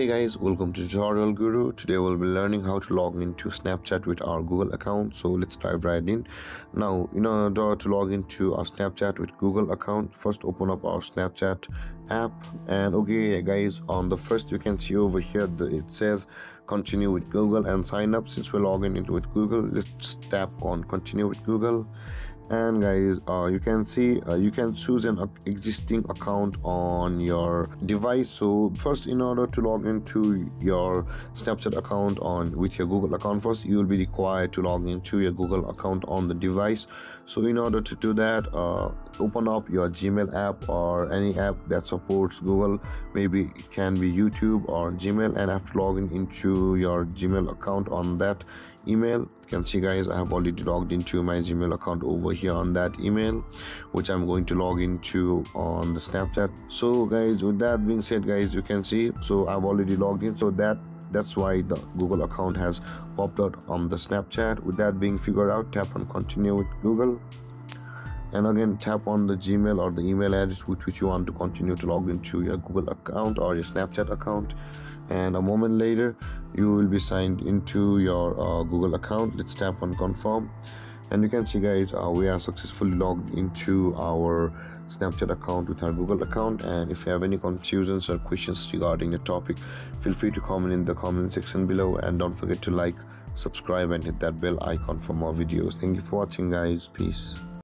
Hey guys, welcome to Tutorial Guru. Today we'll be learning how to log into Snapchat with our Google account. So let's dive right in. Now, in order to log into our Snapchat with Google account, first open up our Snapchat app. And okay, guys, on the first you can see over here it says continue with Google and sign up. Since we're logging into with Google, let's tap on continue with Google and guys uh, you can see uh, you can choose an existing account on your device. So first in order to log into your snapchat account on with your google account first you will be required to log into your google account on the device. So in order to do that uh, open up your gmail app or any app that supports google. Maybe it can be youtube or gmail. And after logging into your gmail account on that email. You can see guys i have already logged into my gmail account over here on that email which i'm going to log into on the snapchat. So guys with that being said guys you can see so i've already logged in. So that that's why the google account has popped out on the snapchat. With that being figured out tap on continue with google. And again tap on the gmail or the email address with which you want to continue to log into your google account or your snapchat account and a moment later you will be signed into your uh, google account. Let's tap on confirm. And you can see guys uh, we are successfully logged into our snapchat account with our google account. And if you have any confusions or questions regarding the topic feel free to comment in the comment section below. And don't forget to like subscribe and hit that bell icon for more videos. Thank you for watching guys. Peace